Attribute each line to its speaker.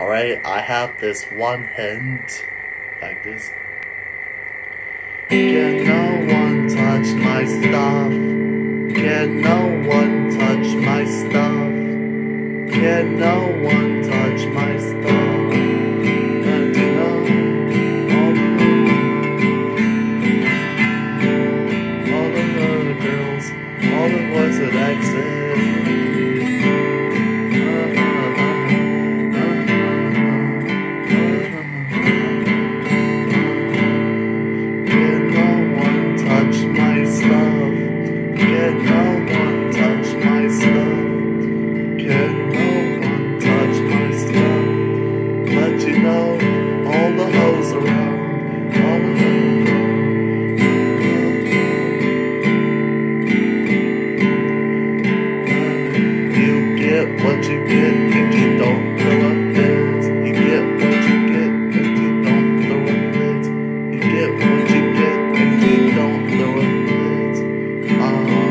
Speaker 1: Alright, I have this one hint. Like this. Can no one touch my stuff? Can no one touch my stuff? Can no one touch my stuff? All the, girls, all the boys. You know all the hoes around, all the You get what you get and you don't throw a fit. You get what you get and you don't throw a fit. You get what you get and you don't throw a fit. Uh-huh.